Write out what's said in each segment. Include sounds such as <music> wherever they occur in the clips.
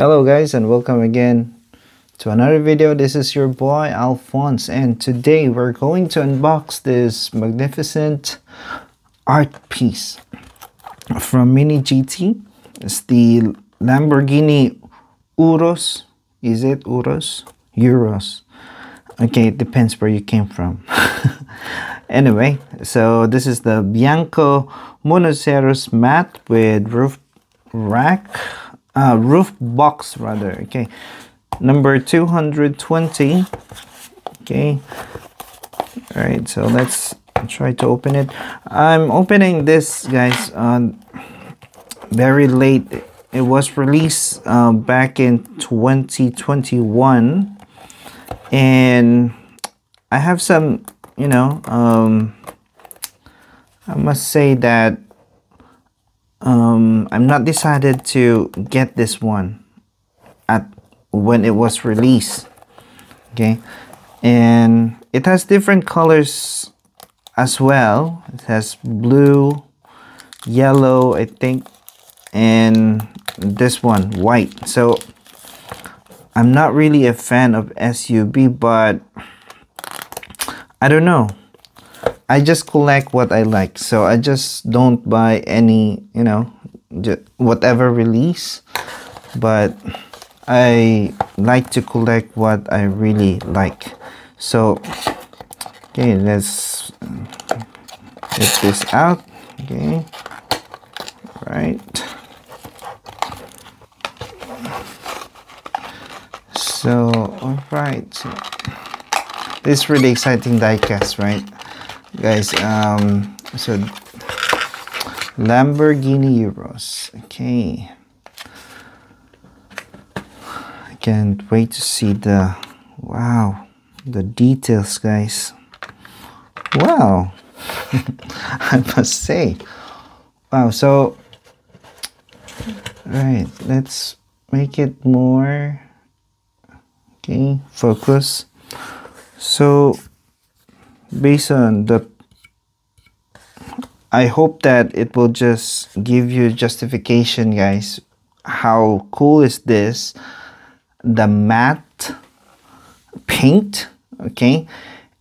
Hello guys and welcome again to another video. This is your boy Alphonse and today we're going to unbox this magnificent art piece from Mini GT. It's the Lamborghini Urus. Is it Urus? Euros. Okay, it depends where you came from. <laughs> anyway, so this is the Bianco Monocerus mat with roof rack, uh, roof box rather. Okay, number 220. Okay, all right, so let's try to open it. I'm opening this, guys, on very late. It was released uh, back in 2021 and I have some, you know, um, I must say that um, I'm not decided to get this one at when it was released. Okay, and it has different colors as well. It has blue, yellow, I think, and this one white. So I'm not really a fan of SUV, but I don't know. I just collect what I like. So I just don't buy any, you know, whatever release. But I like to collect what I really like. So, okay, let's get this out. Okay, right. So, alright. This is really exciting diecast, right? Guys, um, so Lamborghini Euros. Okay. I can't wait to see the, wow, the details, guys. Wow. <laughs> I must say. Wow, so, right, let's make it more okay focus so based on the I hope that it will just give you justification guys. How cool is this? The matte paint okay?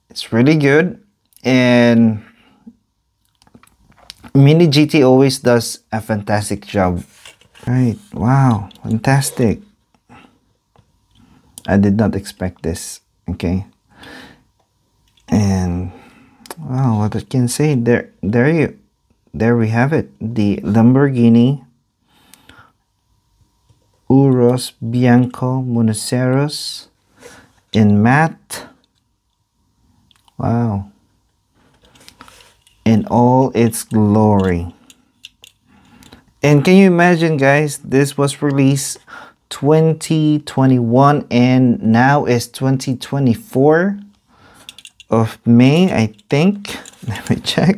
It's really good. And mini GT always does a fantastic job. Right. Wow. Fantastic. I did not expect this okay? And wow what I can say there there you there we have it the Lamborghini Urus Bianco Monocerus in matte. Wow. In all its glory. And can you imagine guys this was released 2021 and now is 2024 of May I think. <laughs> Let me check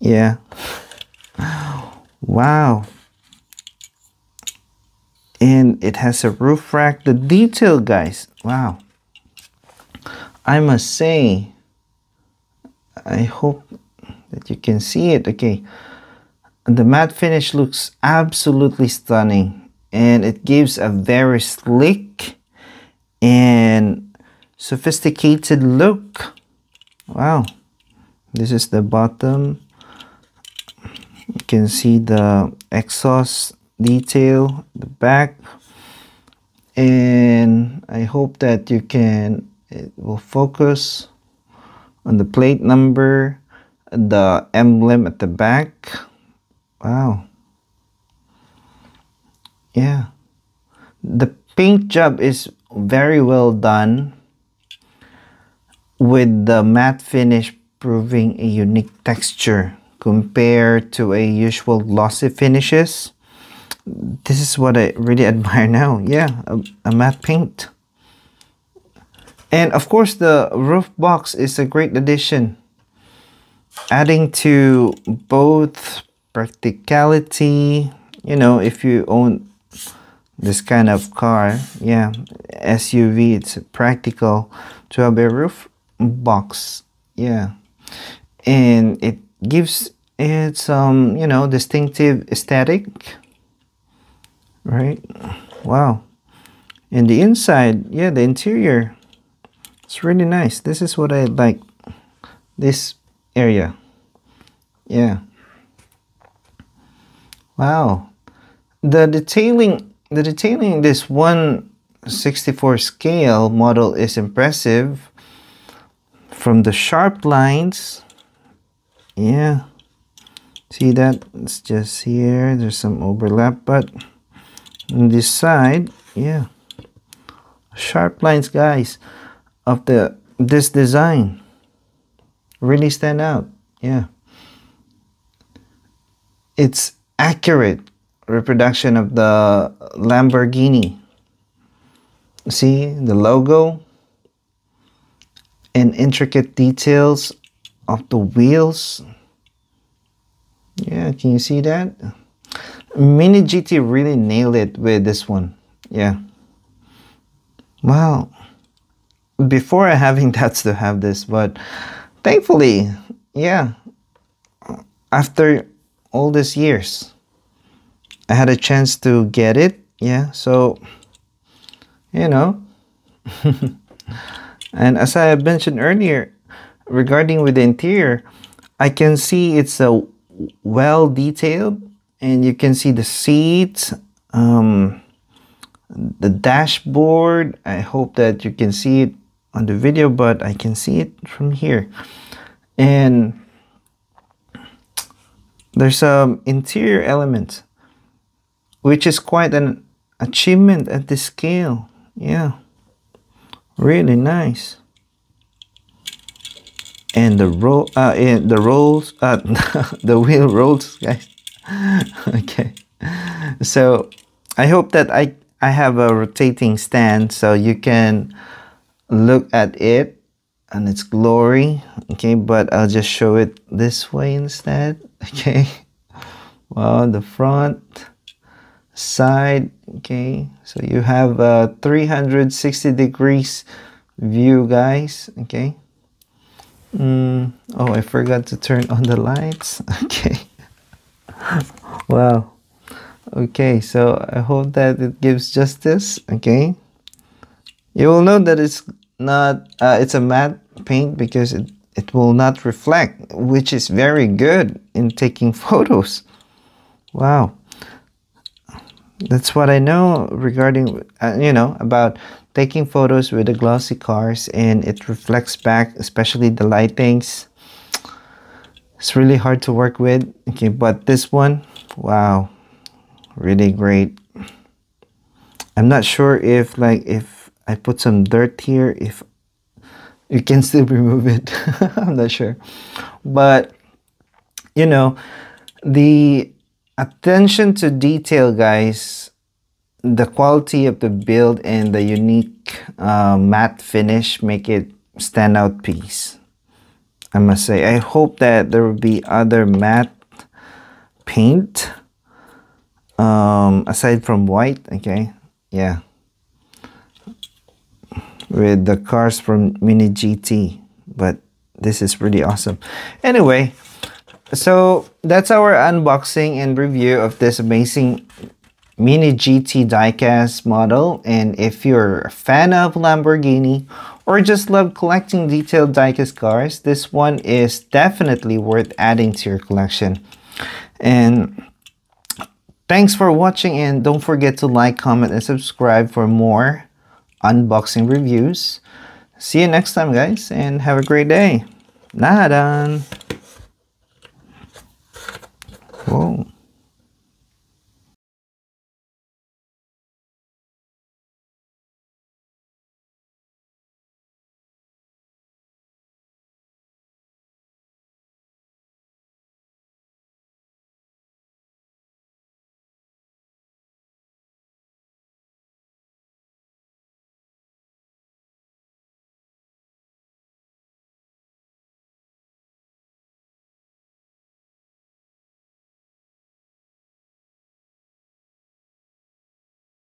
yeah. Wow. And it has a roof rack. The detail guys. Wow. I must say I hope that you can see it. Okay. The matte finish looks absolutely stunning and it gives a very slick and sophisticated look. Wow. This is the bottom can see the exhaust detail the back. And I hope that you can it will focus on the plate number the emblem at the back. Wow. Yeah. The paint job is very well done with the matte finish proving a unique texture compared to a usual glossy finishes. This is what I really <laughs> admire now. Yeah a, a matte paint. And of course the roof box is a great addition. Adding to both practicality you know if you own this kind of car yeah SUV it's practical to have a roof box yeah. And it gives it some you know distinctive aesthetic right? Wow. And the inside yeah the interior it's really nice. This is what I like this area. Yeah. Wow. The detailing the detailing this 164 scale model is impressive. From the sharp lines yeah. See that? It's just here. There's some overlap but on this side yeah. Sharp lines guys of the this design. Really stand out yeah. It's accurate reproduction of the Lamborghini. See the logo? And intricate details of the wheels. Yeah can you see that? Mini gt really nailed it with this one. Yeah. Well before having <laughs> doubts to have this but thankfully yeah after all these years i had a chance to get it yeah so you know. <laughs> And as i mentioned earlier regarding with the interior i can see it's a well detailed and you can see the seats um, the dashboard. I hope that you can see it on the video but I can see it from here. And there's some interior element which is quite an achievement at this scale. Yeah. Really nice and the roll uh and the rolls uh <laughs> the wheel rolls guys. <laughs> Okay. So i hope that i i have a rotating stand so you can look at it and its glory. Okay but i'll just show it this way instead. <laughs> Okay. Well the front side. Okay. So you have a 360 degrees view guys. Okay Mm, oh, I forgot to turn on the lights. <laughs> Okay. wow. Okay, so I hope that it gives justice. Okay. You will know that it's not, uh, it's a matte paint because it, it will not reflect, which is very good in taking <laughs> photos. Wow. That's what I know regarding, uh, you know, about taking photos with the glossy cars and it reflects back especially the lightings. It's really hard to work with. Okay but this one wow really great. I'm not sure if like if I put some dirt here if you can <laughs> still remove it. <laughs> I'm not sure. But you know the attention to detail guys the quality of the build and the unique uh, matte finish make it standout piece. I must say. I hope that there will be other matte paint um, aside from white. Okay, yeah, with the cars from Mini GT, but this is really awesome. Anyway, so that's our unboxing and review of this amazing Mini GT diecast model and if you're a fan of Lamborghini or just love collecting detailed diecast cars, this one is definitely worth adding to your collection. And thanks for watching and don't forget to like, comment, and subscribe for more unboxing reviews. See you next time guys and have a great day. Nadan! 哦。